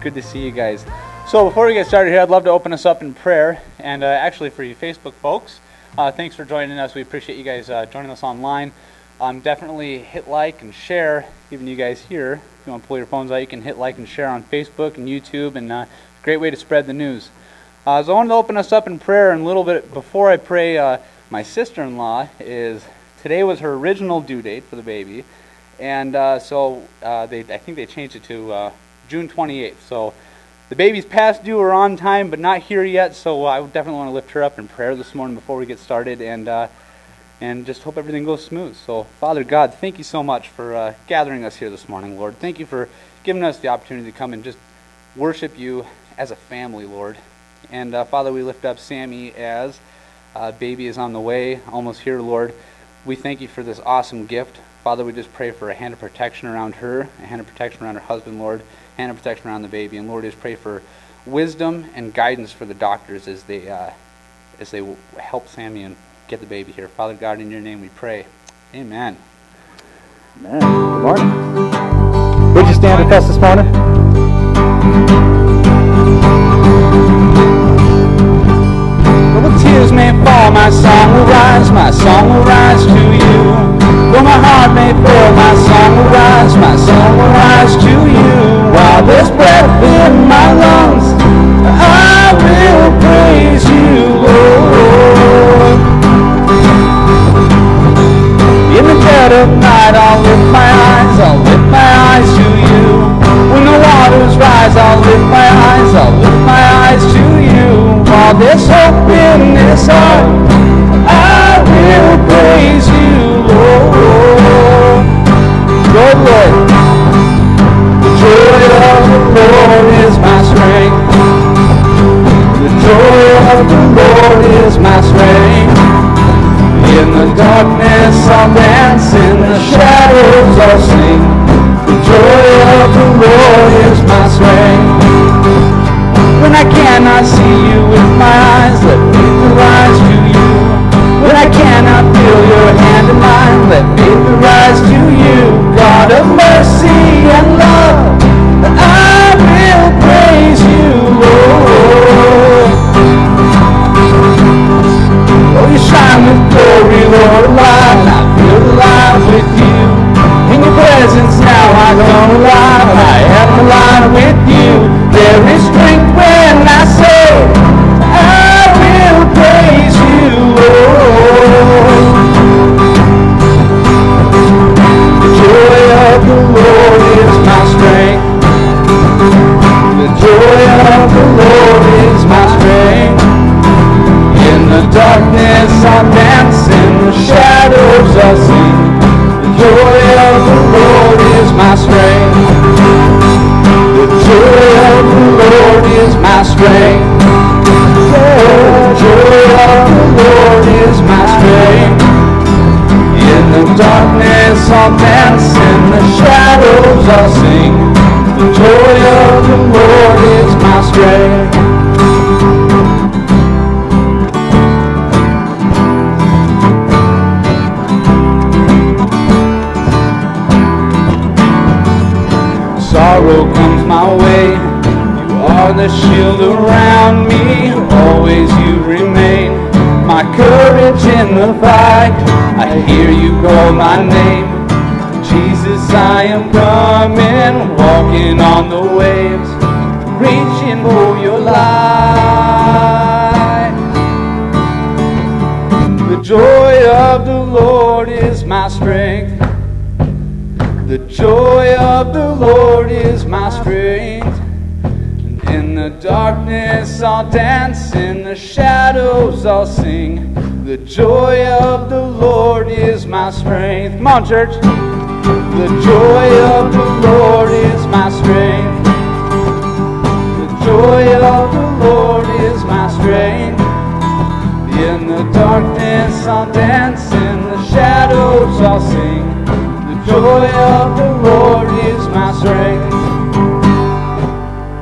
Good to see you guys. So before we get started here, I'd love to open us up in prayer. And uh, actually, for you Facebook folks, uh, thanks for joining us. We appreciate you guys uh, joining us online. Um, definitely hit like and share. Even you guys here, if you want to pull your phones out, you can hit like and share on Facebook and YouTube, and uh, great way to spread the news. Uh, so I wanted to open us up in prayer, and a little bit before I pray, uh, my sister-in-law is today was her original due date for the baby, and uh, so uh, they I think they changed it to June 28th. So the baby's past due or on time, but not here yet. So I would definitely want to lift her up in prayer this morning before we get started, and uh, and just hope everything goes smooth. So Father God, thank you so much for uh, gathering us here this morning, Lord. Thank you for giving us the opportunity to come and just worship you as a family, Lord. And uh, Father, we lift up Sammy as uh, baby is on the way, almost here, Lord. We thank you for this awesome gift. Father, we just pray for a hand of protection around her, a hand of protection around her husband, Lord, hand of protection around the baby. And Lord, just pray for wisdom and guidance for the doctors as they uh, as they help Sammy and get the baby here. Father God, in your name we pray. Amen. Amen. Good morning. Would you stand with us this morning? Though the tears may fall, my song will rise, my song will rise to you. Though my heart may fail, my song will rise, my song will rise to you. While there's breath in my lungs, I will praise you, Lord. In the dead of night, I'll lift my eyes, I'll lift my eyes to you. When the waters rise, I'll lift my eyes, I'll lift my eyes to you. While there's hope in this heart, courage in the fight, I hear you call my name. Jesus, I am coming, walking on the waves, reaching for your light. The joy of the Lord is my strength. The joy of the Lord is my strength. In the darkness I'll dance, in the shadows I'll sing. The joy of the Lord is my strength. Come on, church. The joy of the Lord is my strength. The joy of the Lord is my strength. In the darkness I'll dance, in the shadows I'll sing. The joy of the Lord is my strength.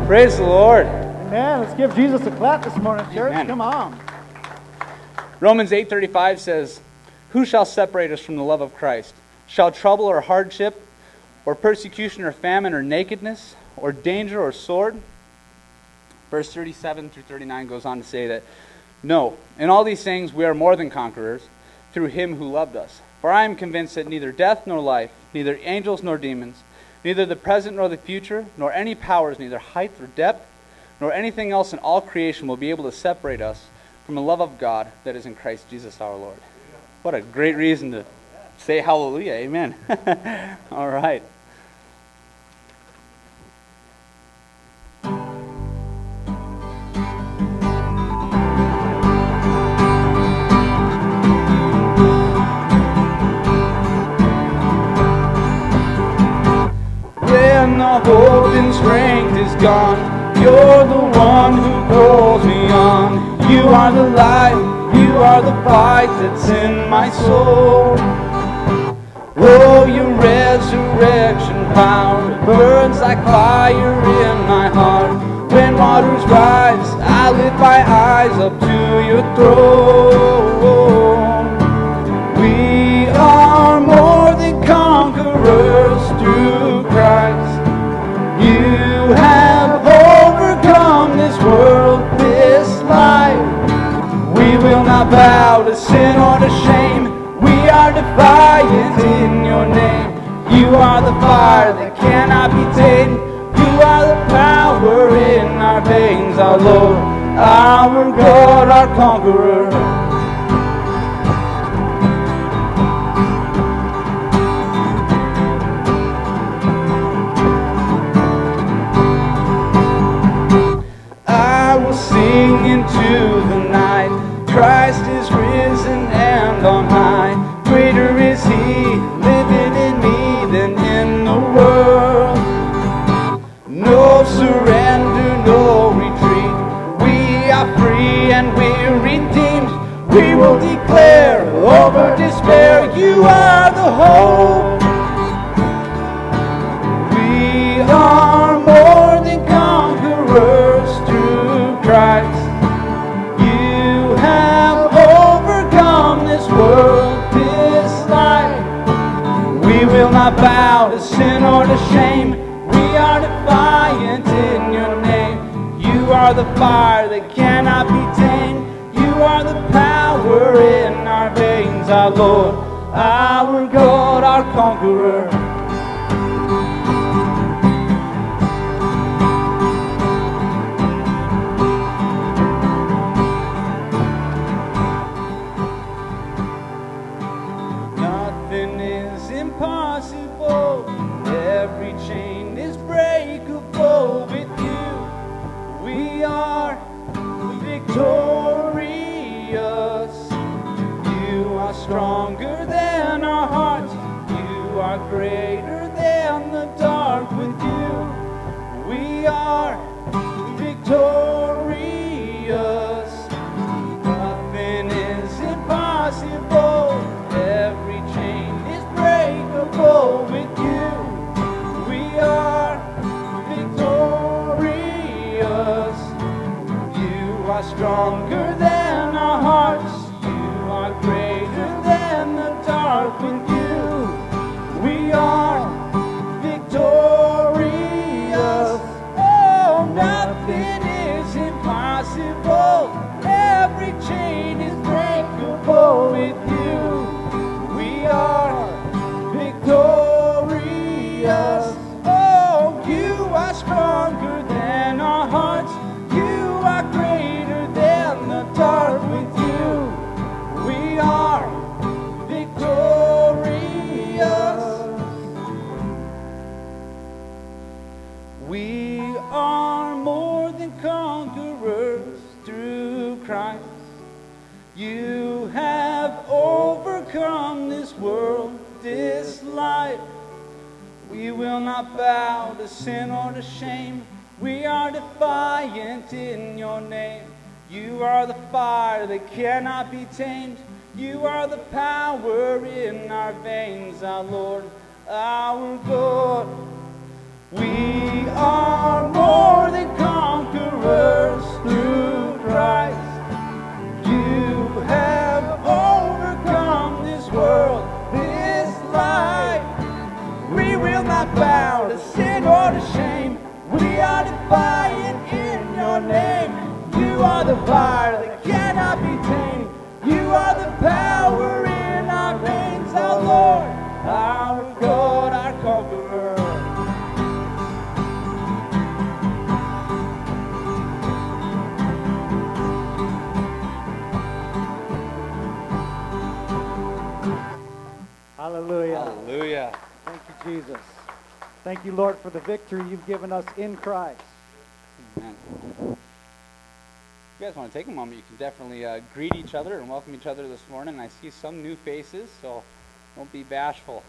Praise the Lord. Amen. Let's give Jesus a clap this morning, church. Amen. Come on. Romans 8:35 says, "Who shall separate us from the love of Christ? Shall trouble or hardship or persecution or famine or nakedness or danger or sword. Verse 37 through 39 goes on to say that, No, in all these things we are more than conquerors through him who loved us. For I am convinced that neither death nor life, neither angels nor demons, neither the present nor the future, nor any powers, neither height or depth, nor anything else in all creation will be able to separate us from the love of God that is in Christ Jesus our Lord. What a great reason to say hallelujah. Amen. all right. When the hope and strength is gone, you're the one who pulls me on. You are the light, you are the fight that's in my soul. Oh, your resurrection power burns like fire in my heart. When waters rise, I lift my eyes up to your throne. Bow to sin or to shame. We are defiant in your name. You are the fire that cannot be tamed. You are the power in our veins, our Lord, our God, our conqueror. You are the hope. We are more than conquerors through Christ. You have overcome this world, this life. We will not bow to sin or to shame. We are defiant in your name. You are the fire that cannot be tamed. You are the power in our veins, our Lord, our God, our conqueror. Not bow to sin or to shame. We are defiant in your name. You are the fire that cannot be tamed. You are the power in our veins, our Lord, our God. We are more than conquerors through Christ. fighting in your name. You are the fire that cannot be tamed. You are the power in our veins, our Lord, our God, our Comforter. Hallelujah. Hallelujah. Thank you, Jesus. Thank you, Lord, for the victory you've given us in Christ. Amen. If you guys want to take a moment, you can definitely uh, greet each other and welcome each other this morning. I see some new faces, so don't be bashful.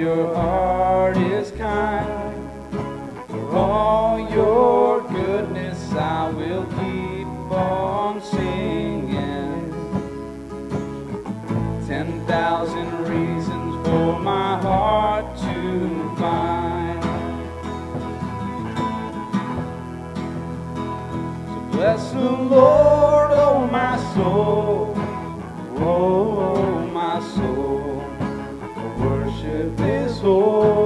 your heart is kind. For all your goodness, I will keep on singing. Ten thousand reasons for my heart to find. So bless the Lord, oh my soul. Oh, soul.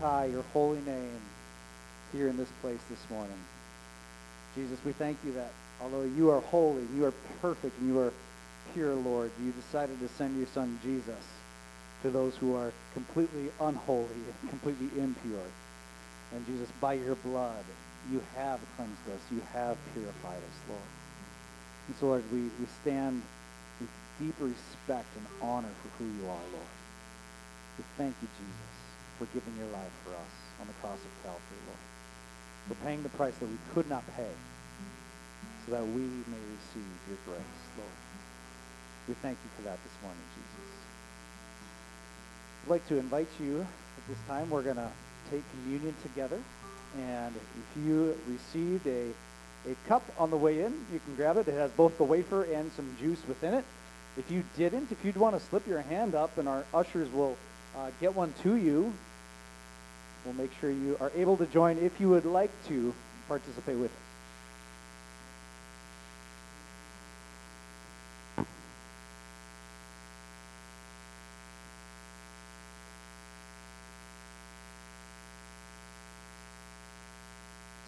High your holy name here in this place this morning. Jesus, we thank you that although you are holy, you are perfect, and you are pure, Lord, you decided to send your son Jesus to those who are completely unholy and completely impure. And Jesus, by your blood, you have cleansed us. You have purified us, Lord. And so, Lord, we, we stand with deep respect and honor for who you are, Lord. We thank you, Jesus, for giving your life for us on the cross of Calvary, Lord. For paying the price that we could not pay so that we may receive your grace, Lord. We thank you for that this morning, Jesus. I'd like to invite you at this time. We're going to take communion together. And if you received a, a cup on the way in, you can grab it. It has both the wafer and some juice within it. If you didn't, if you'd want to slip your hand up, and our ushers will uh, get one to you, we'll make sure you are able to join if you would like to participate with us.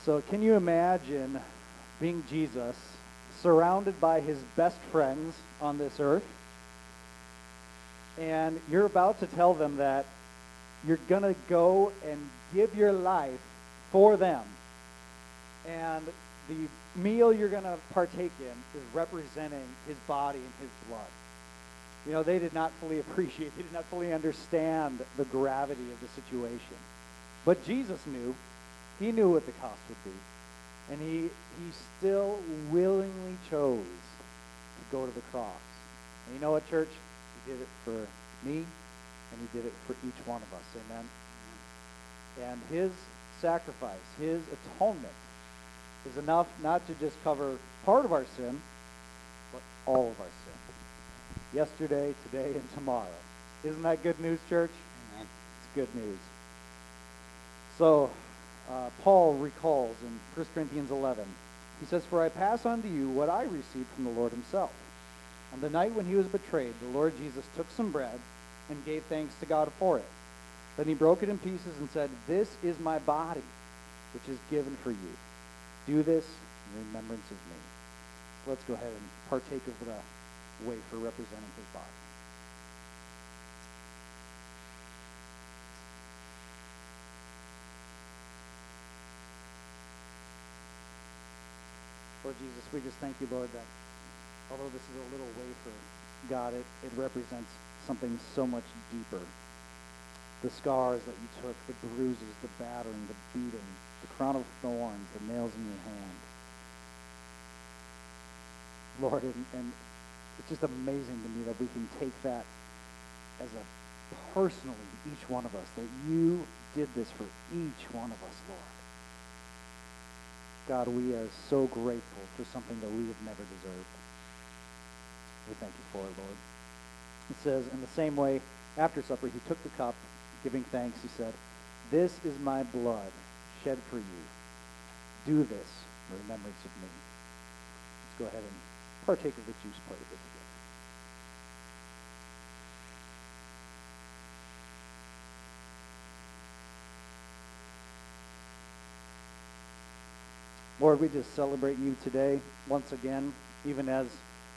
So, can you imagine being Jesus, surrounded by his best friends on this earth, and you're about to tell them that you're going to go and give your life for them, and the meal you're going to partake in is representing his body and his blood. You know, they did not fully appreciate, they did not fully understand the gravity of the situation. But Jesus knew he knew what the cost would be. And he, he still willingly chose to go to the cross. And you know what, church? He did it for me, and he did it for each one of us. Amen? And his sacrifice, his atonement, is enough not to just cover part of our sin, but all of our sin. Yesterday, today, and tomorrow. Isn't that good news, church? Amen. It's good news. So, uh, Paul recalls in 1 Corinthians 11. He says, For I pass on to you what I received from the Lord himself. On the night when he was betrayed, the Lord Jesus took some bread and gave thanks to God for it. Then he broke it in pieces and said, This is my body, which is given for you. Do this in remembrance of me. So let's go ahead and partake of the wafer representing his body. Lord Jesus, we just thank you, Lord, that although this is a little wafer, God, it, it represents something so much deeper. The scars that you took, the bruises, the battering, the beating, the crown of thorns, the nails in your hand. Lord, and, and it's just amazing to me that we can take that as a personally, to each one of us, that you did this for each one of us, Lord. God, we are so grateful for something that we have never deserved. We thank you for it, Lord. It says, in the same way, after supper, he took the cup, giving thanks. He said, This is my blood shed for you. Do this in remembrance of me. Let's go ahead and partake of the juice part of it together. Lord, we just celebrate you today once again, even as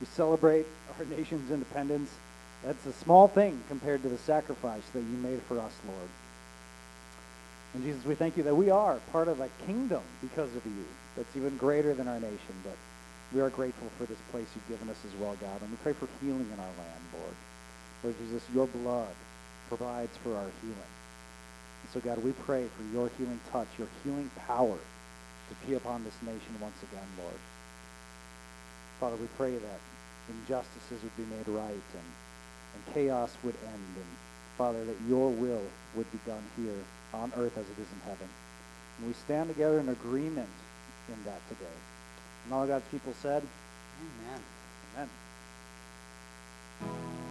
we celebrate our nation's independence. That's a small thing compared to the sacrifice that you made for us, Lord. And Jesus, we thank you that we are part of a kingdom because of you that's even greater than our nation. But we are grateful for this place you've given us as well, God. And we pray for healing in our land, Lord. Lord Jesus, your blood provides for our healing. And so, God, we pray for your healing touch, your healing power to be upon this nation once again, Lord. Father, we pray that injustices would be made right and, and chaos would end. And Father, that your will would be done here on earth as it is in heaven. And we stand together in agreement in that today. And all God's people said, Amen. Amen.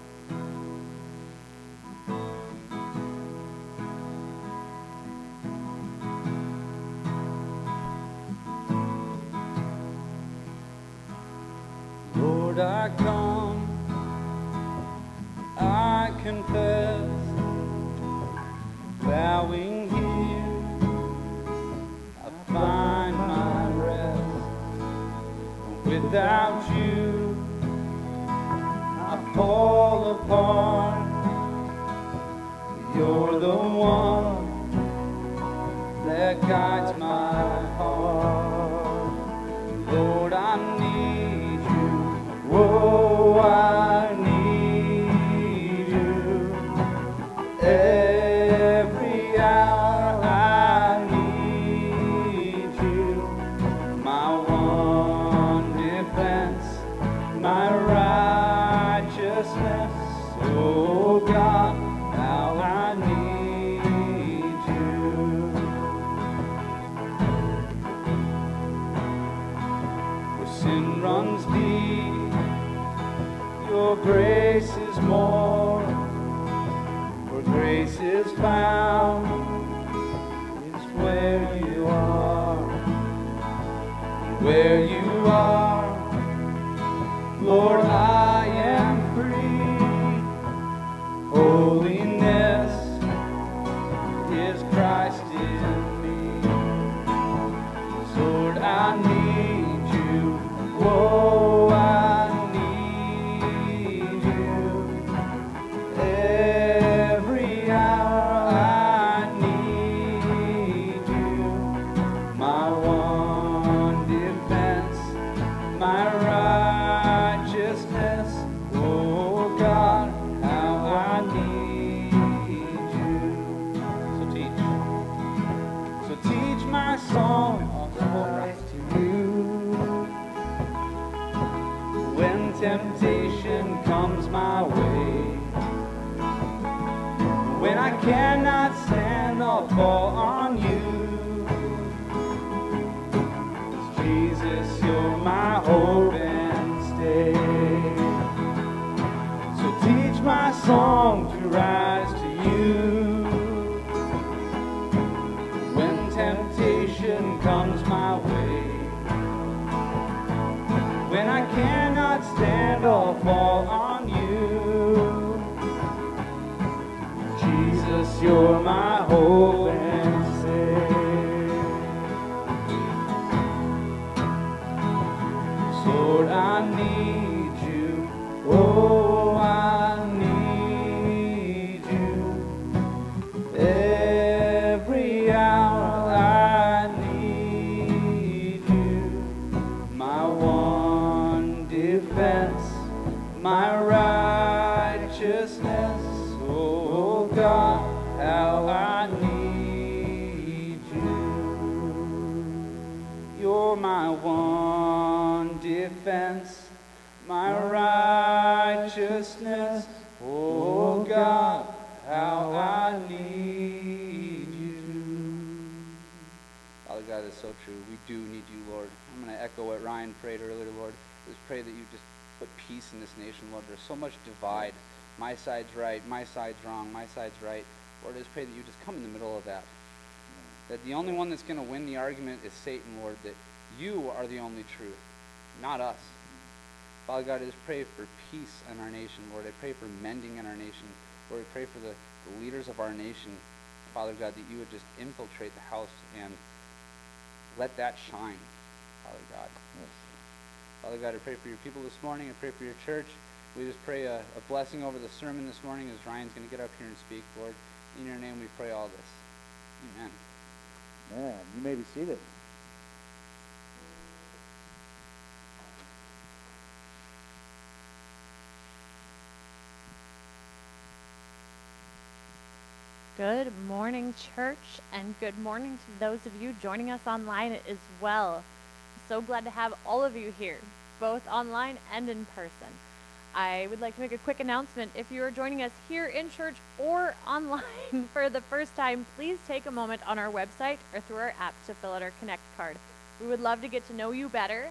Without you, I fall apart. You're the one that guides my. Rise to you. When temptation comes my way, when I cannot stand, I'll fall on you. Jesus, you're so true. We do need you, Lord. I'm going to echo what Ryan prayed earlier, Lord. Just pray that you just put peace in this nation, Lord. There's so much divide. My side's right, my side's wrong, my side's right. Lord, just pray that you just come in the middle of that. That the only one that's going to win the argument is Satan, Lord. That you are the only truth, not us. Father God, I just pray for peace in our nation, Lord. I pray for mending in our nation. Lord, I pray for the, the leaders of our nation, Father God, that you would just infiltrate the house and let that shine, Father God. Father God, I pray for your people this morning. I pray for your church. We just pray a, a blessing over the sermon this morning as Ryan's going to get up here and speak, Lord. In your name we pray all this. Amen. Man, you may be seated. Good morning, church, and good morning to those of you joining us online as well. So glad to have all of you here, both online and in person. I would like to make a quick announcement. If you are joining us here in church or online for the first time, please take a moment on our website or through our app to fill out our Connect card. We would love to get to know you better,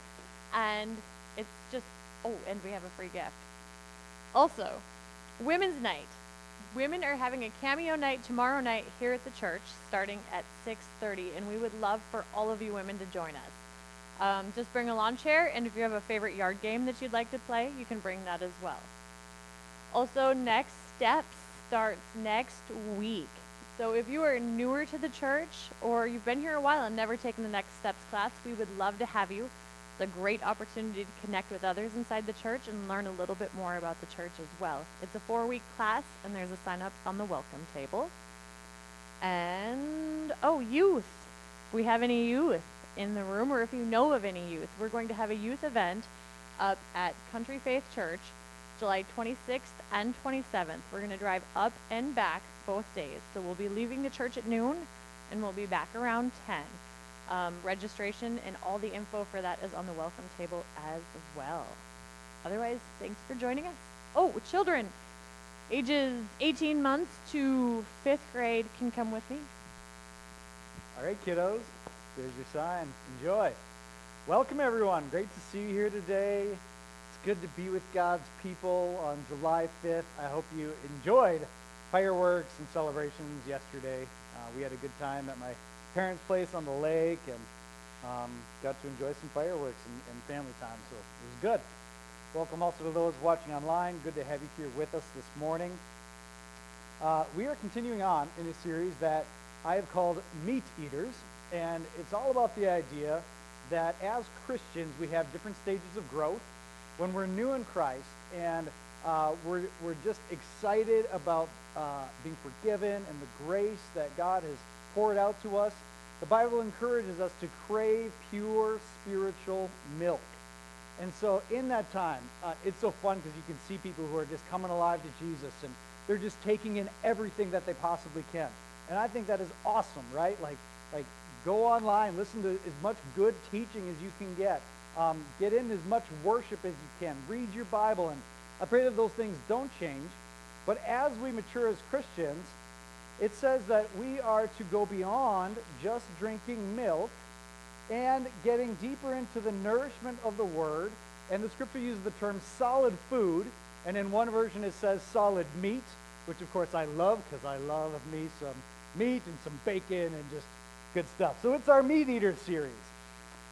and it's just, oh, and we have a free gift. Also, Women's Night. Women are having a cameo night tomorrow night here at the church, starting at 6:30, and we would love for all of you women to join us. Um, just bring a lawn chair, and if you have a favorite yard game that you'd like to play, you can bring that as well. Also, Next Steps starts next week. So if you are newer to the church or you've been here a while and never taken the Next Steps class, we would love to have you. It's a great opportunity to connect with others inside the church and learn a little bit more about the church as well. It's a four week class, and there's a sign up on the welcome table. And, oh, youth. If we have any youth in the room, or if you know of any youth, we're going to have a youth event up at Country Faith Church July 26th and 27th. We're going to drive up and back both days. So we'll be leaving the church at noon and we'll be back around 10. Um, registration and all the info for that is on the welcome table as well. Otherwise, thanks for joining us. Oh, children, ages 18 months to fifth grade can come with me. All right, kiddos, there's your sign. Enjoy. Welcome, everyone. Great to see you here today. It's good to be with God's people on July 5th. I hope you enjoyed fireworks and celebrations yesterday. Uh, we had a good time at my parents' place on the lake and um, got to enjoy some fireworks and, and family time, so it was good. Welcome also to those watching online. Good to have you here with us this morning. Uh, we are continuing on in a series that I have called Meat Eaters, and it's all about the idea that as Christians we have different stages of growth. When we're new in Christ and uh, we're, we're just excited about uh, being forgiven and the grace that God has poured out to us, the Bible encourages us to crave pure spiritual milk. And so in that time, uh, it's so fun because you can see people who are just coming alive to Jesus and they're just taking in everything that they possibly can. And I think that is awesome, right? Like, like go online, listen to as much good teaching as you can get. Um, get in as much worship as you can. Read your Bible. And I pray that those things don't change. But as we mature as Christians, it says that we are to go beyond just drinking milk and getting deeper into the nourishment of the Word. And the scripture uses the term solid food. And in one version it says solid meat, which of course I love because I love me some meat and some bacon and just good stuff. So it's our meat eater series.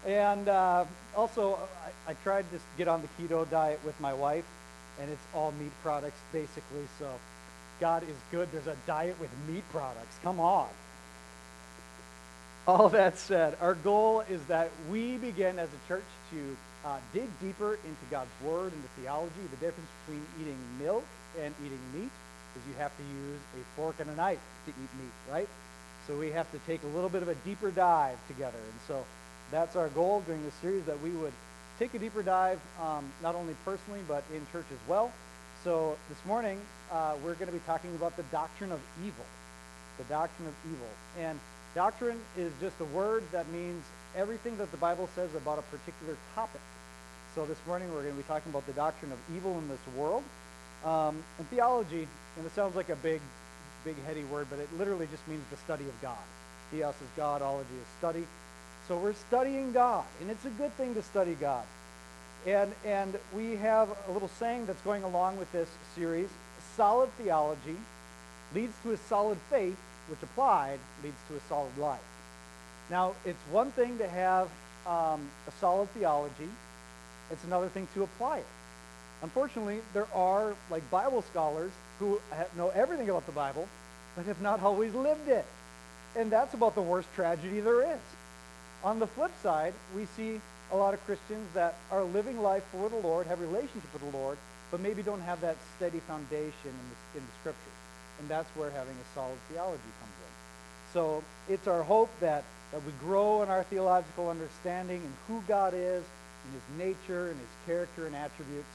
And uh, also, I, I tried to get on the keto diet with my wife, and it's all meat products basically. So God is good. There's a diet with meat products. Come on. All that said, our goal is that we begin as a church to uh, dig deeper into God's Word and the theology, the difference between eating milk and eating meat, is you have to use a fork and a knife to eat meat, right? So we have to take a little bit of a deeper dive together. And so that's our goal during this series, that we would take a deeper dive, um, not only personally, but in church as well. So this morning, uh, we're going to be talking about the doctrine of evil. The doctrine of evil. And doctrine is just a word that means everything that the Bible says about a particular topic. So this morning, we're going to be talking about the doctrine of evil in this world. Um, and theology, and it sounds like a big, big heady word, but it literally just means the study of God. Theos is God, ology is study. So we're studying God, and it's a good thing to study God. And, and we have a little saying that's going along with this series. Solid theology leads to a solid faith, which applied leads to a solid life. Now, it's one thing to have um, a solid theology. It's another thing to apply it. Unfortunately, there are like Bible scholars who know everything about the Bible, but have not always lived it. And that's about the worst tragedy there is. On the flip side, we see a lot of Christians that are living life for the Lord, have a relationship with the Lord, but maybe don't have that steady foundation in the, in the Scriptures. And that's where having a solid theology comes in. So it's our hope that, that we grow in our theological understanding and who God is, and his nature, and his character and attributes.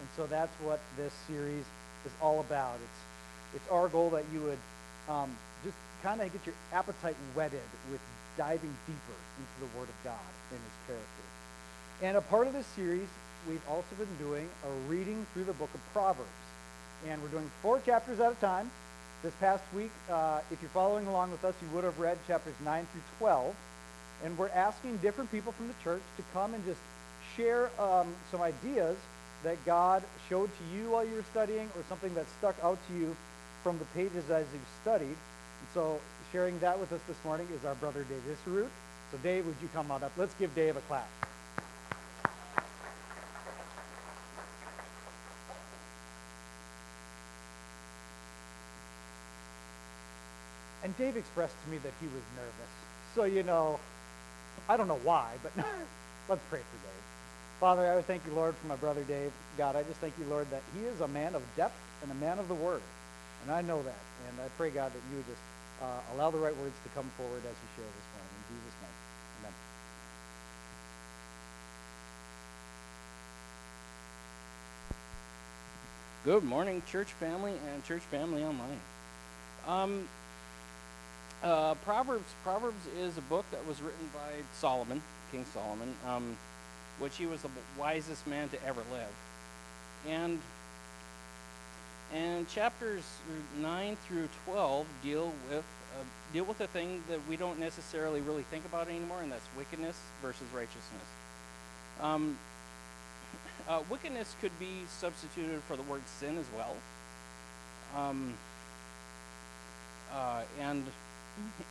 And so that's what this series is all about. It's, it's our goal that you would um, just kind of get your appetite whetted with diving deeper into the Word of God and his character. And a part of this series, we've also been doing a reading through the book of Proverbs. And we're doing four chapters at a time. This past week, uh, if you're following along with us, you would have read chapters 9 through 12. And we're asking different people from the church to come and just share um, some ideas that God showed to you while you were studying or something that stuck out to you from the pages as you've studied. And so sharing that with us this morning is our brother Dave Isserud. So Dave, would you come on up? Let's give Dave a clap. And Dave expressed to me that he was nervous. So, you know, I don't know why, but let's pray for Dave. Father, I would thank you, Lord, for my brother Dave. God, I just thank you, Lord, that he is a man of depth and a man of the word. And I know that. And I pray, God, that you just uh, allow the right words to come forward as he share this morning. In Jesus' name, amen. Good morning, church family and church family online. Um, uh, Proverbs Proverbs is a book that was written by Solomon, King Solomon, um, which he was the wisest man to ever live, and and chapters nine through twelve deal with uh, deal with a thing that we don't necessarily really think about anymore, and that's wickedness versus righteousness. Um, uh, wickedness could be substituted for the word sin as well. Um, uh, and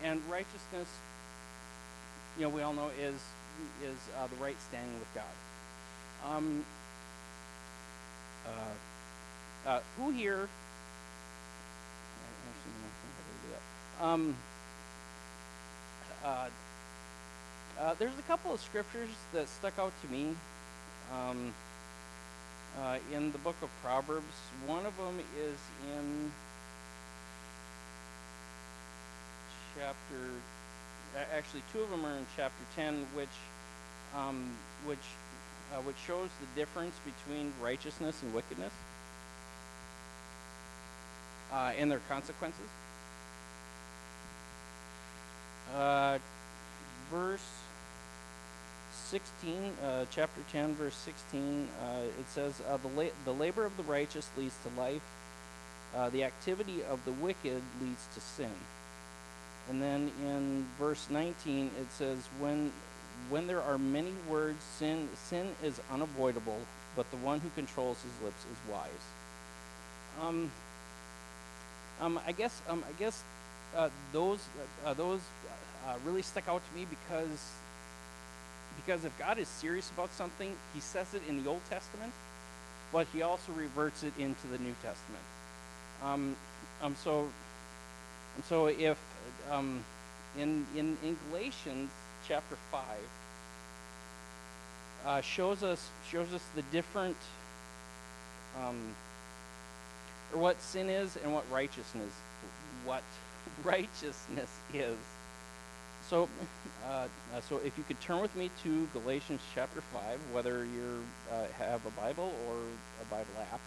and righteousness, you know, we all know is is uh, the right standing with God. Um, uh, who here? Um, uh, uh, there's a couple of scriptures that stuck out to me. Um, uh, in the book of Proverbs. One of them is in chapter. Actually, two of them are in chapter 10, which um, which uh, which shows the difference between righteousness and wickedness uh, and their consequences. Uh, verse 16, uh, chapter 10, verse 16, uh, it says, uh, the, la- the labor of the righteous leads to life, uh, the activity of the wicked leads to sin. And then in verse 19, it says, when, when there are many words, sin, sin is unavoidable, but the one who controls his lips is wise. Um, um, I guess, um, I guess uh, those, uh, those really stuck out to me because because if God is serious about something, he says it in the Old Testament, but he also reverts it into the New Testament. Um, um, so, um, so if um, in, in, in Galatians chapter 5, uh, shows us shows us the different um, or what sin is and what righteousness what righteousness is so, uh, so if you could turn with me to Galatians chapter five, whether you uh, have a Bible or a Bible app.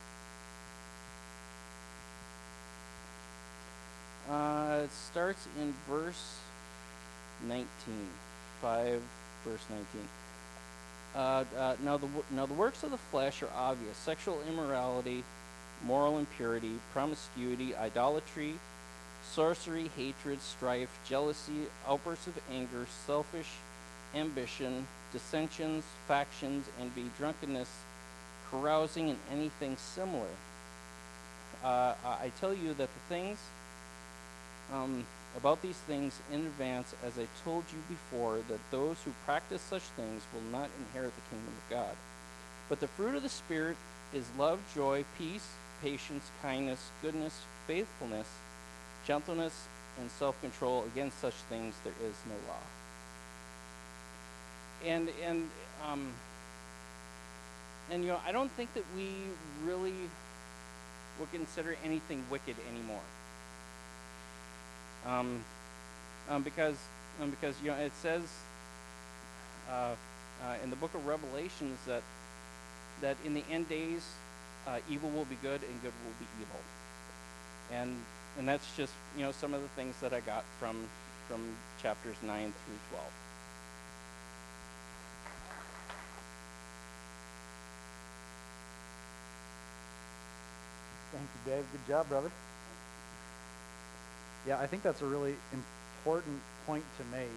Uh, it starts in verse 19, 5, verse 19. Uh, uh, now, the, now the works of the flesh are obvious sexual immorality, moral impurity, promiscuity, idolatry, sorcery, hatred, strife, jealousy, outbursts of anger, selfish ambition, dissensions, factions, envy, drunkenness, carousing, and anything similar. Uh, I tell you that the things um, about these things in advance, as I told you before, that those who practice such things will not inherit the kingdom of God. But the fruit of the Spirit is love, joy, peace, patience, kindness, goodness, faithfulness gentleness and self-control. Against such things there is no law. And and um, and you know i don't think that we really would consider anything wicked anymore. Um, um, because um, because you know it says uh, uh, in the book of revelations that that in the end days uh, evil will be good and good will be evil and and that's just you know some of the things that I got from from chapters 9 through 12. Thank you, Dave. Good job, brother. Yeah, I think that's a really important point to make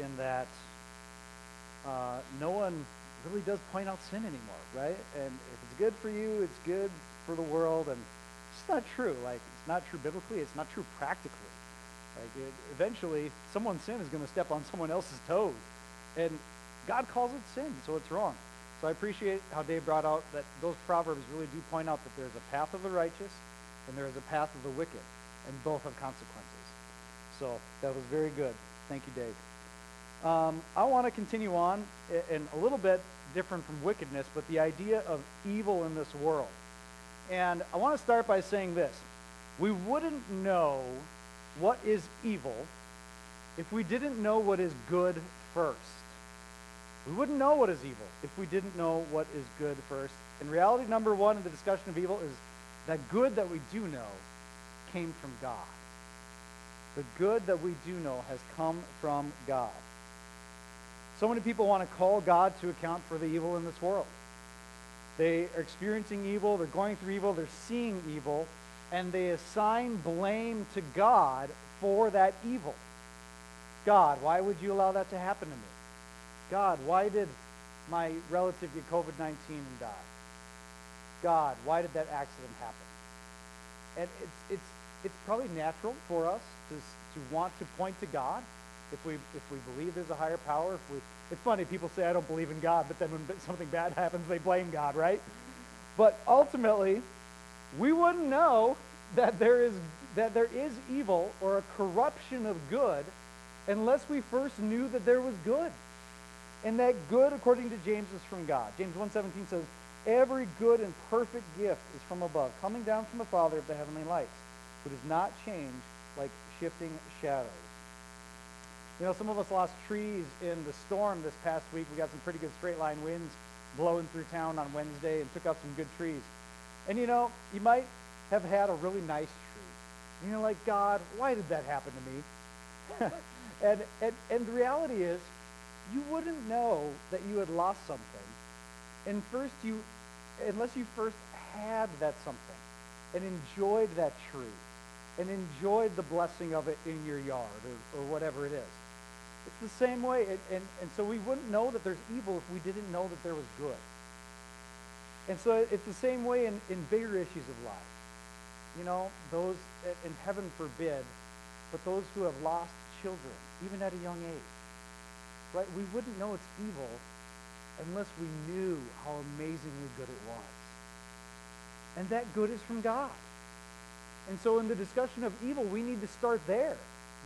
in that uh, no one really does point out sin anymore, right? And if it's good for you, it's good for the world, and it's not true. Like, it's not true biblically. It's not true practically. Like, it, eventually, someone's sin is going to step on someone else's toes. And God calls it sin, so it's wrong. So I appreciate how Dave brought out that those proverbs really do point out that there's a path of the righteous and there is a path of the wicked, and both have consequences. So that was very good. Thank you, Dave. Um, I want to continue on in a little bit different from wickedness, but the idea of evil in this world. And I want to start by saying this we wouldn't know what is evil if we didn't know what is good first. We wouldn't know what is evil if we didn't know what is good first. And reality number one in the discussion of evil is that good that we do know came from God. The good that we do know has come from God. So many people want to call God to account for the evil in this world. They are experiencing evil, they're going through evil, they're seeing evil, and they assign blame to God for that evil. God, why would you allow that to happen to me? God, why did my relative get COVID 19 and die? God, why did that accident happen? And it's, it's, it's probably natural for us to, to want to point to God if we, if we believe there's a higher power. If we, it's funny, people say, I don't believe in God, but then when something bad happens, they blame God, right? But ultimately, we wouldn't know that there is, that there is evil or a corruption of good unless we first knew that there was good. And that good, according to James, is from God. James 1.17 says, Every good and perfect gift is from above, coming down from the Father of the heavenly lights, who does not change like shifting shadows. You know, some of us lost trees in the storm this past week. We got some pretty good straight line winds blowing through town on Wednesday and took out some good trees. And you know, you might have had a really nice tree. And you're like, God, why did that happen to me? and, and, and the reality is, you wouldn't know that you had lost something and first you, unless you first had that something and enjoyed that tree and enjoyed the blessing of it in your yard or, or whatever it is. It's the same way. And, and, and so we wouldn't know that there's evil if we didn't know that there was good. And so it's the same way in, in bigger issues of life. You know, those, eh, and heaven forbid, but those who have lost children, even at a young age, right? We wouldn't know it's evil unless we knew how amazingly good it was. And that good is from God. And so in the discussion of evil, we need to start there.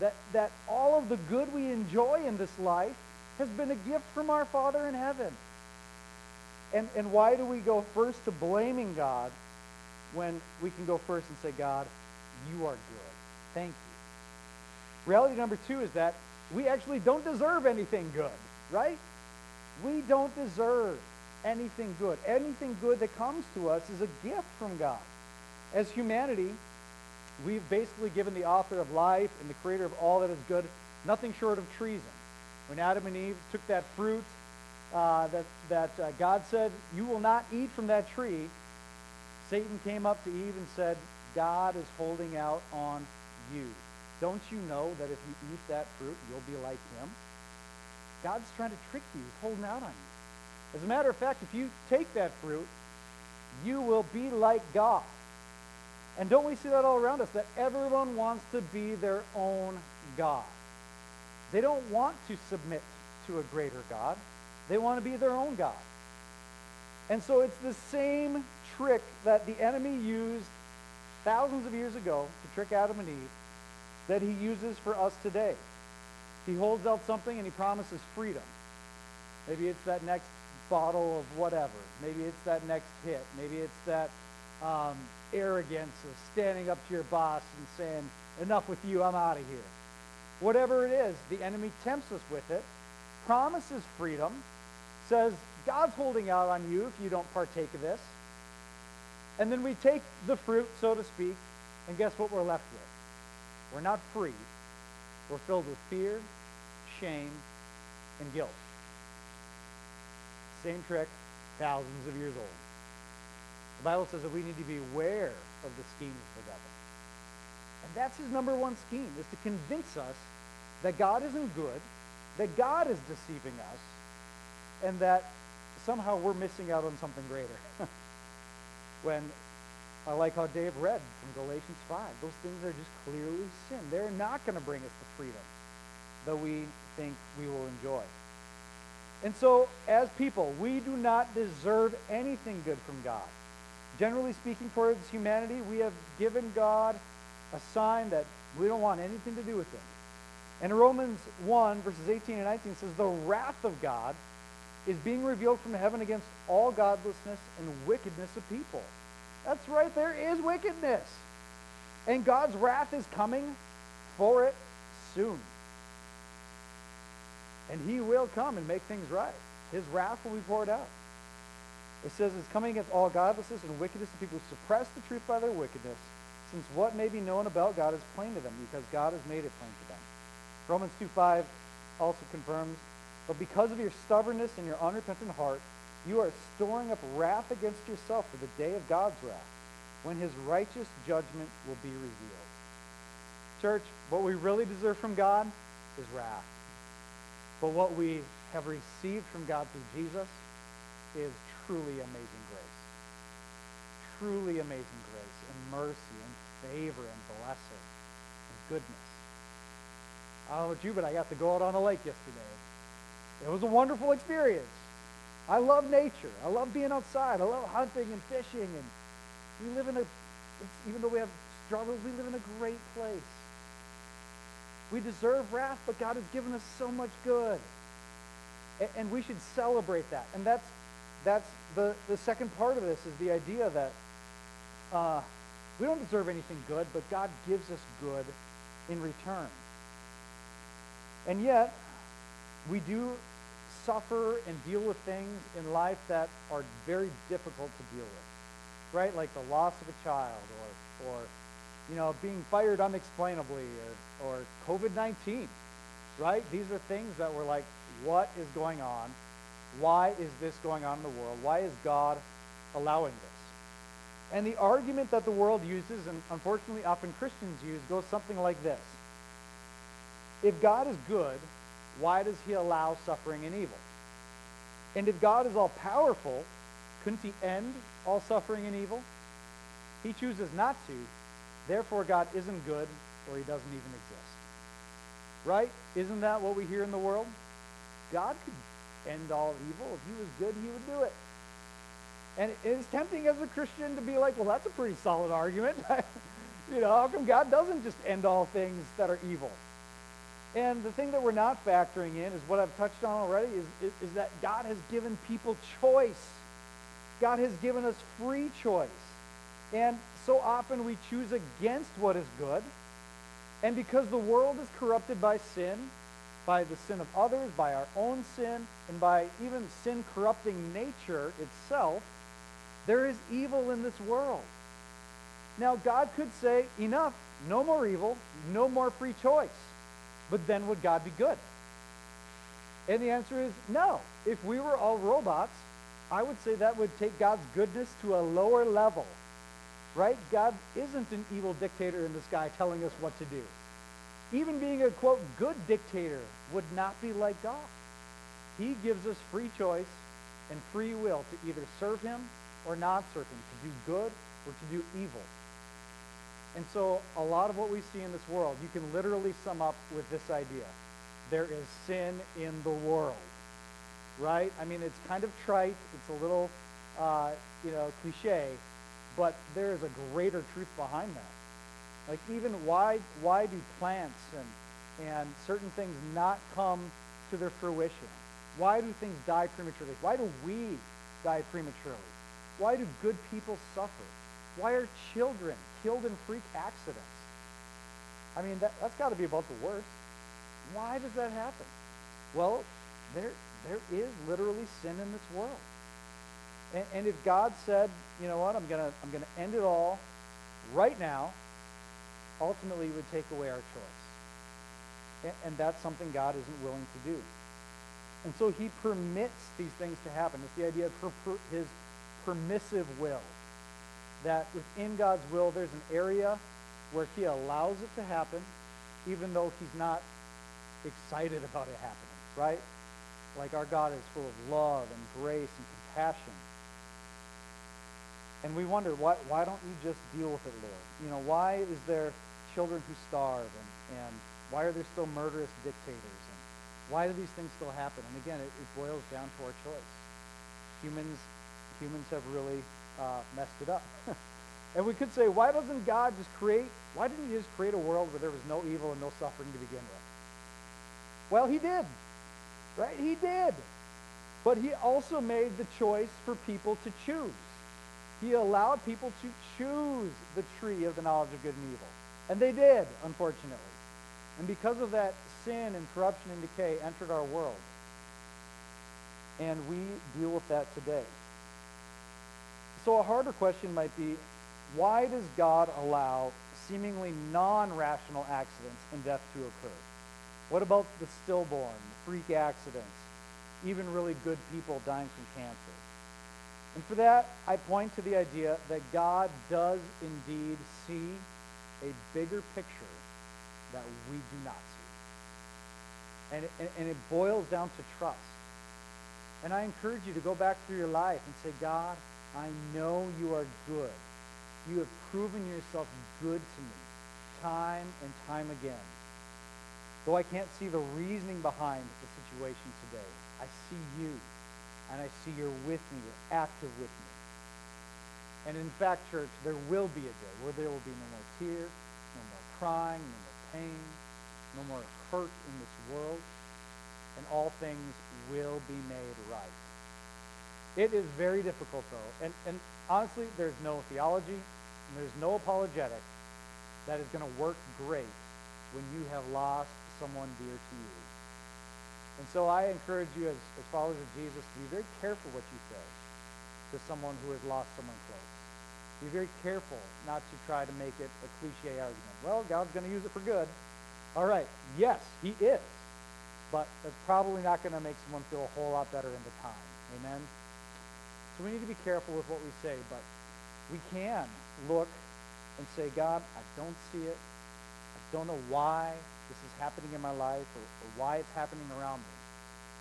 That, that all of the good we enjoy in this life has been a gift from our Father in heaven. And, and why do we go first to blaming God when we can go first and say, God, you are good. Thank you. Reality number two is that we actually don't deserve anything good, right? We don't deserve anything good. Anything good that comes to us is a gift from God. As humanity, we've basically given the author of life and the creator of all that is good nothing short of treason. When Adam and Eve took that fruit uh, that, that uh, God said, you will not eat from that tree, Satan came up to Eve and said, God is holding out on you. Don't you know that if you eat that fruit, you'll be like him? God's trying to trick you. He's holding out on you. As a matter of fact, if you take that fruit, you will be like God. And don't we see that all around us? That everyone wants to be their own God. They don't want to submit to a greater God. They want to be their own God. And so it's the same trick that the enemy used thousands of years ago to trick Adam and Eve that he uses for us today. He holds out something and he promises freedom. Maybe it's that next bottle of whatever. Maybe it's that next hit. Maybe it's that um, arrogance of standing up to your boss and saying, enough with you, I'm out of here. Whatever it is, the enemy tempts us with it, promises freedom, says, God's holding out on you if you don't partake of this. And then we take the fruit, so to speak, and guess what we're left with? We're not free. We're filled with fear, shame, and guilt. Same trick, thousands of years old. Bible says that we need to be aware of the schemes of the devil. And that's his number one scheme, is to convince us that God isn't good, that God is deceiving us, and that somehow we're missing out on something greater. when I like how Dave read from Galatians 5. Those things are just clearly sin. They're not going to bring us the freedom that we think we will enjoy. And so, as people, we do not deserve anything good from God. Generally speaking, towards humanity, we have given God a sign that we don't want anything to do with him. And Romans 1, verses 18 and 19 says, The wrath of God is being revealed from heaven against all godlessness and wickedness of people. That's right, there is wickedness. And God's wrath is coming for it soon. And he will come and make things right. His wrath will be poured out. It says it's coming against all godlessness and wickedness of people who suppress the truth by their wickedness, since what may be known about God is plain to them, because God has made it plain to them. Romans 2.5 also confirms, But because of your stubbornness and your unrepentant heart, you are storing up wrath against yourself for the day of God's wrath, when his righteous judgment will be revealed. Church, what we really deserve from God is wrath. But what we have received from God through Jesus is truly amazing grace. Truly amazing grace and mercy and favor and blessing and goodness. I don't know about you, but I got to go out on a lake yesterday. It was a wonderful experience. I love nature. I love being outside. I love hunting and fishing. And we live in a, even though we have struggles, we live in a great place. We deserve wrath, but God has given us so much good. And, and we should celebrate that. And that's, that's the, the second part of this is the idea that uh, we don't deserve anything good, but God gives us good in return. And yet, we do suffer and deal with things in life that are very difficult to deal with, right? Like the loss of a child or, or you know, being fired unexplainably or, or COVID-19, right? These are things that we're like, what is going on? Why is this going on in the world? Why is God allowing this? And the argument that the world uses, and unfortunately often Christians use, goes something like this. If God is good, why does he allow suffering and evil? And if God is all powerful, couldn't he end all suffering and evil? He chooses not to. Therefore, God isn't good or he doesn't even exist. Right? Isn't that what we hear in the world? God could end all evil. If he was good, he would do it. And it's tempting as a Christian to be like, well, that's a pretty solid argument. you know, how come God doesn't just end all things that are evil? And the thing that we're not factoring in is what I've touched on already is, is, is, that God has given people choice. God has given us free choice. And so often we choose against what is good. And because the world is corrupted by sin, by the sin of others, by our own sin, and by even sin corrupting nature itself, there is evil in this world. Now, God could say, enough, no more evil, no more free choice. But then would God be good? And the answer is no. If we were all robots, I would say that would take God's goodness to a lower level. Right? God isn't an evil dictator in the sky telling us what to do. Even being a, quote, good dictator would not be like God. He gives us free choice and free will to either serve him or not serve him, to do good or to do evil. And so a lot of what we see in this world, you can literally sum up with this idea. There is sin in the world, right? I mean, it's kind of trite. It's a little, uh, you know, cliche, but there is a greater truth behind that. Like even why, why do plants and, and certain things not come to their fruition? Why do things die prematurely? Why do we die prematurely? Why do good people suffer? Why are children killed in freak accidents? I mean, that, that's got to be about the worst. Why does that happen? Well, there, there is literally sin in this world. And, and if God said, you know what, I'm going to I'm gonna end it all right now, ultimately would take away our choice. And, that's something God isn't willing to do. And so he permits these things to happen. It's the idea of his permissive will that within God's will, there's an area where he allows it to happen, even though he's not excited about it happening, right? Like our God is full of love and grace and compassion. And we wonder, why, why don't you just deal with it, Lord? You know, why is there children who starve? And, and why are there still murderous dictators? And why do these things still happen? And again, it, it boils down to our choice. Humans, humans have really uh, messed it up. and we could say, why doesn't God just create, why didn't he just create a world where there was no evil and no suffering to begin with? Well, he did. Right? He did. But he also made the choice for people to choose. He allowed people to choose the tree of the knowledge of good and evil. And they did, unfortunately. And because of that, sin and corruption and decay entered our world. And we deal with that today. So a harder question might be, why does God allow seemingly non-rational accidents and death to occur? What about the stillborn, the freak accidents, even really good people dying from cancer? And for that, I point to the idea that God does indeed see a bigger picture that we do not see. And, and, and it boils down to trust. And I encourage you to go back through your life and say, God, I know you are good. You have proven yourself good to me time and time again. Though I can't see the reasoning behind the situation today, I see you. And I see you're with me. You're active with me. And in fact, church, there will be a day where there will be no more tears, no more crying, no more pain, no more hurt in this world, and all things will be made right. It is very difficult, though. And, and honestly, there's no theology, and there's no apologetic that is going to work great when you have lost someone dear to you. And so I encourage you as, as followers of Jesus to be very careful what you say to someone who has lost someone close. Be very careful not to try to make it a cliche argument. Well, God's going to use it for good. All right, yes, he is. But that's probably not going to make someone feel a whole lot better in the time. Amen? So we need to be careful with what we say, but we can look and say, God, I don't see it. I don't know why this is happening in my life or, or why it's happening around me.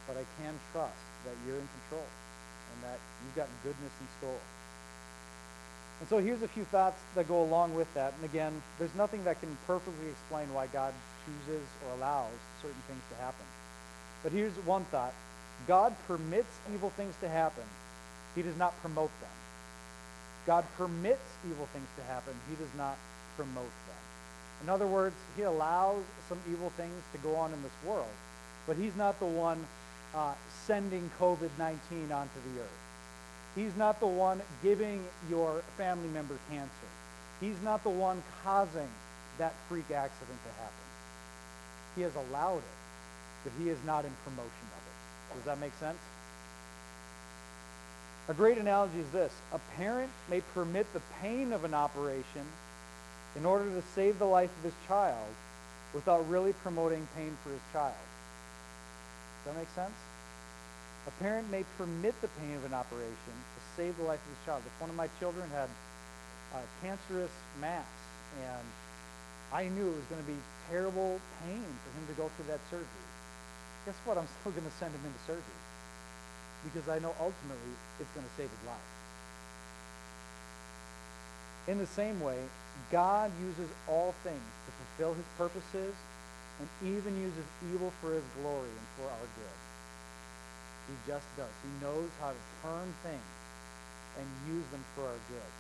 But I can trust that you're in control and that you've got goodness in store. And so here's a few thoughts that go along with that. And again, there's nothing that can perfectly explain why God chooses or allows certain things to happen. But here's one thought. God permits evil things to happen. He does not promote them. God permits evil things to happen. He does not promote them. In other words, he allows some evil things to go on in this world, but he's not the one uh, sending COVID-19 onto the earth. He's not the one giving your family member cancer. He's not the one causing that freak accident to happen. He has allowed it, but he is not in promotion of it. Does that make sense? A great analogy is this. A parent may permit the pain of an operation in order to save the life of his child without really promoting pain for his child. Does that make sense? A parent may permit the pain of an operation to save the life of his child. If one of my children had a cancerous mass and I knew it was going to be terrible pain for him to go through that surgery, guess what? I'm still going to send him into surgery because I know ultimately it's going to save his life. In the same way, God uses all things to fulfill his purposes and even uses evil for his glory and for our good. He just does. He knows how to turn things and use them for our good.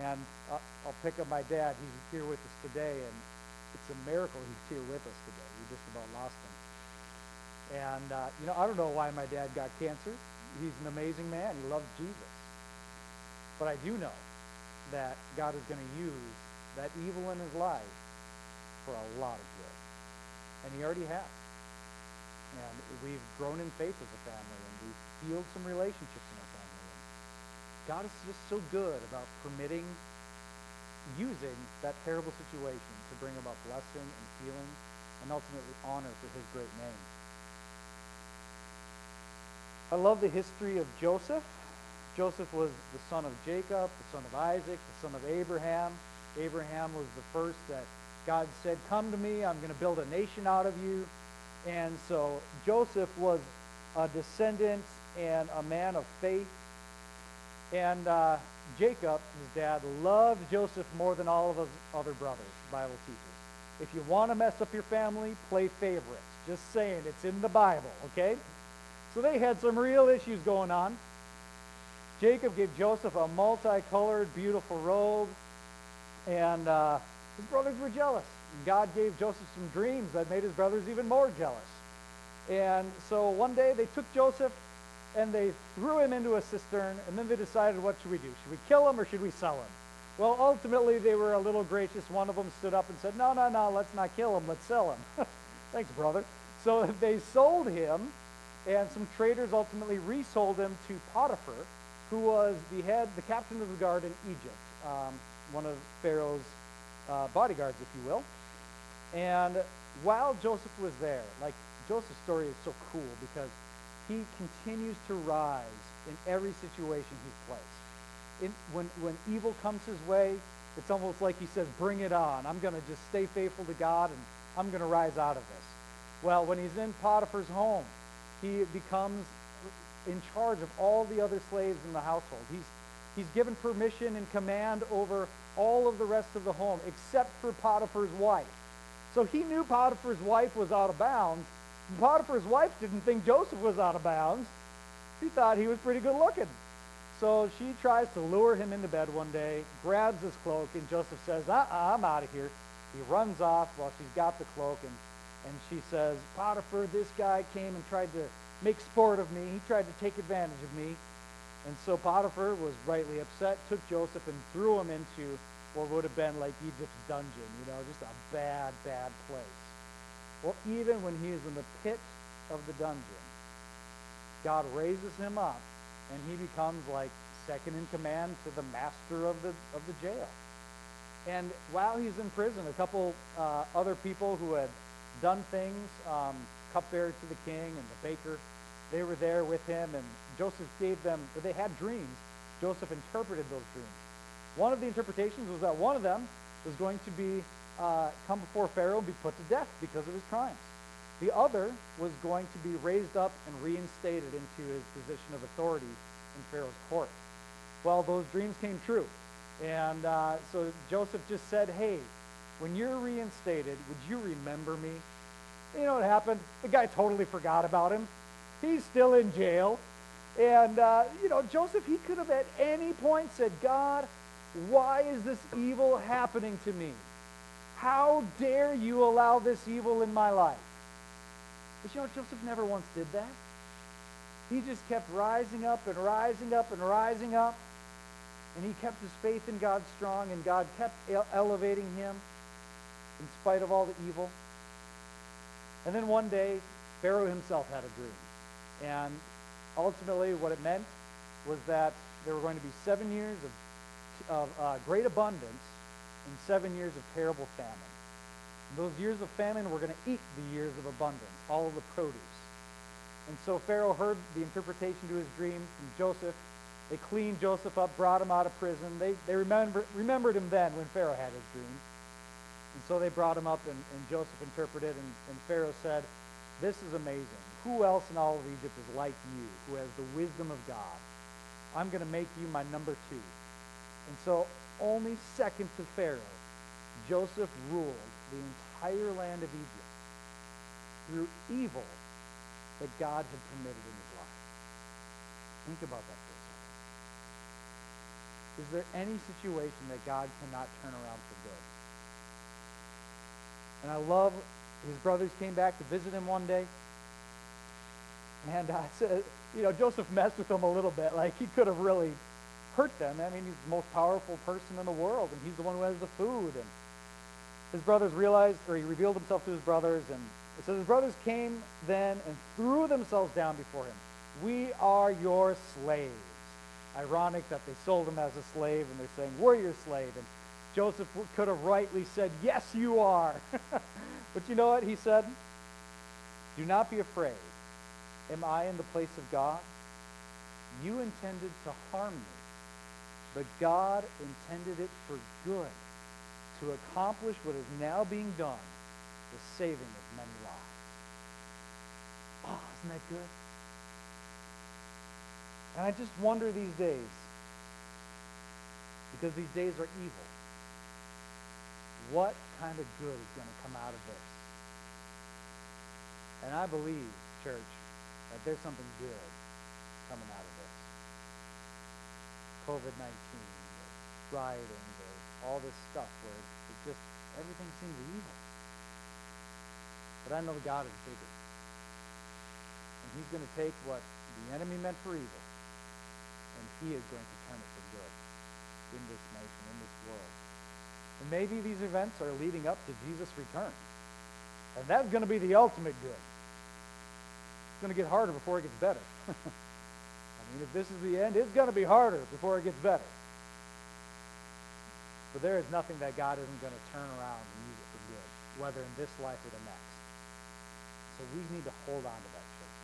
And I'll, I'll pick up my dad. He's here with us today, and it's a miracle he's here with us today. We just about lost him. And, uh, you know, I don't know why my dad got cancer. He's an amazing man. He loves Jesus. But I do know that God is going to use that evil in his life for a lot of good. And he already has. And we've grown in faith as a family, and we've healed some relationships in our family. And God is just so good about permitting, using that terrible situation to bring about blessing and healing and ultimately honor for his great name. I love the history of Joseph. Joseph was the son of Jacob, the son of Isaac, the son of Abraham. Abraham was the first that God said, Come to me, I'm going to build a nation out of you. And so Joseph was a descendant and a man of faith. And uh, Jacob, his dad, loved Joseph more than all of his other brothers, Bible teaches. If you want to mess up your family, play favorites. Just saying, it's in the Bible, okay? So they had some real issues going on. Jacob gave Joseph a multicolored, beautiful robe, and uh, his brothers were jealous. God gave Joseph some dreams that made his brothers even more jealous. And so one day they took Joseph and they threw him into a cistern, and then they decided, what should we do? Should we kill him or should we sell him? Well, ultimately, they were a little gracious. One of them stood up and said, no, no, no, let's not kill him. Let's sell him. Thanks, brother. So they sold him, and some traders ultimately resold him to Potiphar, who was the head, the captain of the guard in Egypt, um, one of Pharaoh's uh, bodyguards, if you will. And while Joseph was there, like Joseph's story is so cool because he continues to rise in every situation he's placed. In, when, when evil comes his way, it's almost like he says, bring it on. I'm going to just stay faithful to God and I'm going to rise out of this. Well, when he's in Potiphar's home, he becomes in charge of all the other slaves in the household. He's, he's given permission and command over all of the rest of the home except for Potiphar's wife. So he knew Potiphar's wife was out of bounds. Potiphar's wife didn't think Joseph was out of bounds. She thought he was pretty good looking. So she tries to lure him into bed one day, grabs his cloak, and Joseph says, uh-uh, I'm out of here. He runs off while she's got the cloak, and, and she says, Potiphar, this guy came and tried to make sport of me. He tried to take advantage of me. And so Potiphar was rightly upset, took Joseph and threw him into what would have been like Egypt's dungeon, you know, just a bad, bad place. Well, even when he is in the pit of the dungeon, God raises him up and he becomes like second in command to the master of the, of the jail. And while he's in prison, a couple uh, other people who had done things, um, cupbearer to the king and the baker, they were there with him, and Joseph gave them, they had dreams. Joseph interpreted those dreams. One of the interpretations was that one of them was going to be uh, come before Pharaoh and be put to death because of his crimes. The other was going to be raised up and reinstated into his position of authority in Pharaoh's court. Well, those dreams came true. And uh, so Joseph just said, hey, when you're reinstated, would you remember me? You know what happened? The guy totally forgot about him. He's still in jail. And, uh, you know, Joseph, he could have at any point said, God, why is this evil happening to me? How dare you allow this evil in my life? But you know, Joseph never once did that. He just kept rising up and rising up and rising up. And he kept his faith in God strong, and God kept elevating him in spite of all the evil. And then one day, Pharaoh himself had a dream. And ultimately, what it meant was that there were going to be seven years of, of uh, great abundance and seven years of terrible famine. And those years of famine were going to eat the years of abundance, all of the produce. And so Pharaoh heard the interpretation to his dream from Joseph. They cleaned Joseph up, brought him out of prison. They, they remember, remembered him then when Pharaoh had his dream. And so they brought him up, and, and Joseph interpreted, and, and Pharaoh said, This is amazing. Who else in all of Egypt is like you, who has the wisdom of God? I'm going to make you my number two. And so, only second to Pharaoh, Joseph ruled the entire land of Egypt through evil that God had permitted in his life. Think about that for a second. Is there any situation that God cannot turn around for good? And I love his brothers came back to visit him one day. And I uh, said, you know, Joseph messed with them a little bit. Like he could have really hurt them. I mean, he's the most powerful person in the world, and he's the one who has the food. And his brothers realized, or he revealed himself to his brothers, and it says his brothers came then and threw themselves down before him. We are your slaves. Ironic that they sold him as a slave, and they're saying, we're your slave. And Joseph could have rightly said, yes, you are. but you know what he said? Do not be afraid. Am I in the place of God? You intended to harm me, but God intended it for good, to accomplish what is now being done, the saving of many lives. Oh, isn't that good? And I just wonder these days, because these days are evil, what kind of good is going to come out of this? And I believe, church, that there's something good coming out of this. COVID-19, the rioting, the, all this stuff where it just everything seems evil. But I know God is bigger. And he's going to take what the enemy meant for evil, and he is going to turn it for good in this nation, in this world. And maybe these events are leading up to Jesus' return. And that's going to be the ultimate good. It's going to get harder before it gets better. Mean, if this is the end, it's going to be harder before it gets better. But there is nothing that God isn't going to turn around and use it for good, whether in this life or the next. So we need to hold on to that truth.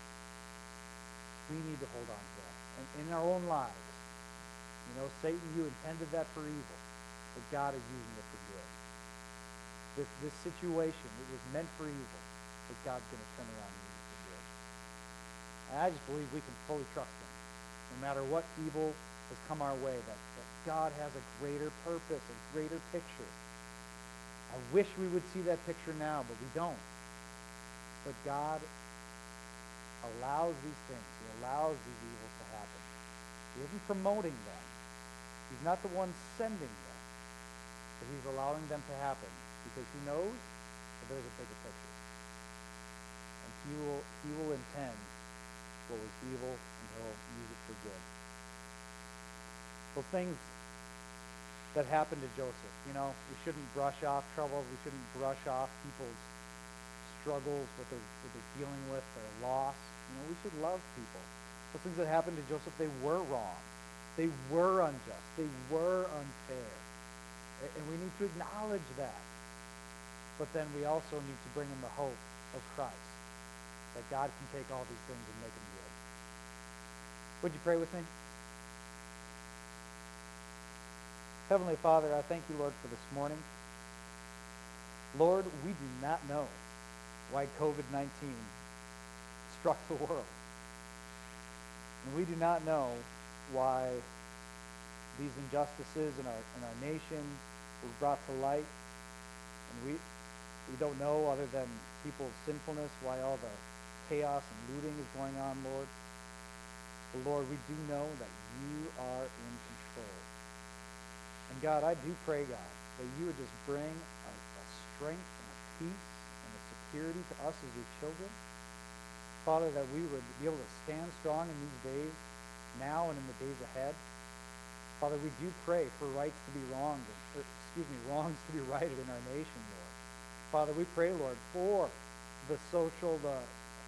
We need to hold on to that. And in our own lives, you know, Satan, you intended that for evil, but God is using it for good. This, this situation, it was meant for evil, but God's going to turn around and use it for good. And I just believe we can fully trust him. No matter what evil has come our way, that, that God has a greater purpose, a greater picture. I wish we would see that picture now, but we don't. But God allows these things. He allows these evils to happen. He isn't promoting them. He's not the one sending them. But he's allowing them to happen because he knows that there's a bigger picture. And he will, he will intend what was evil and he'll use it for good. Those things that happened to Joseph, you know, we shouldn't brush off troubles. We shouldn't brush off people's struggles, what they're, what they're dealing with, their loss. You know, we should love people. Those things that happened to Joseph, they were wrong. They were unjust. They were unfair. And we need to acknowledge that. But then we also need to bring in the hope of Christ, that God can take all these things and make them good. Would you pray with me? Heavenly Father, I thank you, Lord, for this morning. Lord, we do not know why COVID-19 struck the world. And we do not know why these injustices in our, in our nation were brought to light. And we, we don't know, other than people's sinfulness, why all the chaos and looting is going on, Lord. But Lord, we do know that you are in control. And God, I do pray, God, that you would just bring a, a strength and a peace and a security to us as your children. Father, that we would be able to stand strong in these days, now and in the days ahead. Father, we do pray for rights to be wronged, or, excuse me, wrongs to be righted in our nation, Lord. Father, we pray, Lord, for the social, the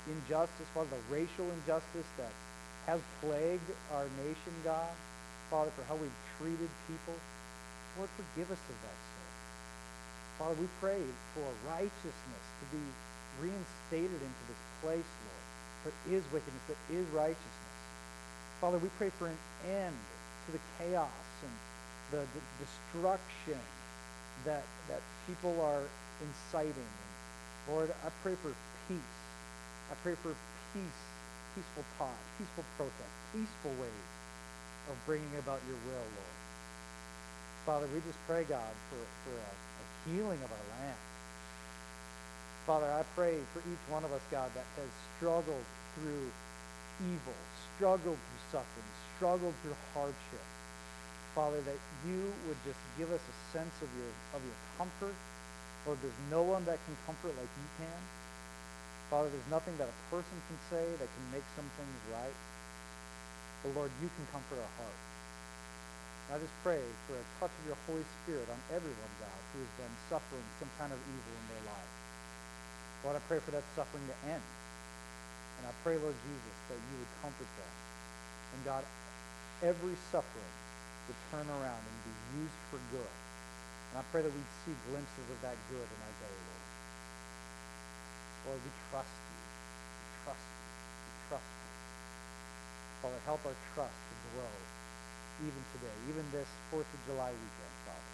injustice, Father, the racial injustice that has plagued our nation, God. Father, for how we've treated people. Lord, forgive us of that sin. Father, we pray for righteousness to be reinstated into this place, Lord. There is wickedness, there is righteousness. Father, we pray for an end to the chaos and the, the destruction that, that people are inciting. And Lord, I pray for peace. I pray for peace, peaceful talk, peaceful protest, peaceful ways of bringing about your will, Lord. Father, we just pray, God, for, for a, a healing of our land. Father, I pray for each one of us, God, that has struggled through evil, struggled through suffering, struggled through hardship. Father, that you would just give us a sense of your, of your comfort. Lord, there's no one that can comfort like you can. Father, there's nothing that a person can say that can make some things right. But Lord, you can comfort our hearts. I just pray for a touch of your Holy Spirit on everyone, God, who has been suffering some kind of evil in their life. Lord, I pray for that suffering to end. And I pray, Lord Jesus, that you would comfort them. And God, every suffering would turn around and be used for good. And I pray that we'd see glimpses of that good in our day, Lord. Lord, we trust you. We trust you. We trust you. Father, help our trust to grow even today, even this 4th of July weekend, Father.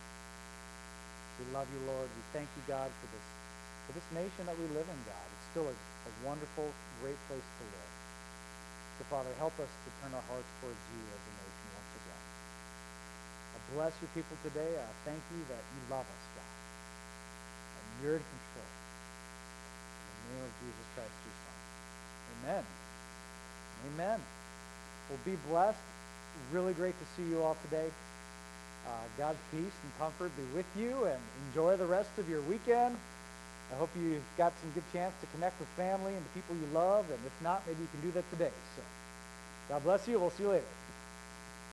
We love you, Lord. We thank you, God, for this for this nation that we live in, God. It's still a, a wonderful, great place to live. So, Father, help us to turn our hearts towards you as a nation once again. I bless your people today. I thank you that you love us, God. And you're in control. In the name of Jesus Christ, your Son. Amen. Amen. Well, be blessed. Really great to see you all today. Uh, God's peace and comfort be with you and enjoy the rest of your weekend. I hope you got some good chance to connect with family and the people you love, and if not, maybe you can do that today. So, God bless you. We'll see you later.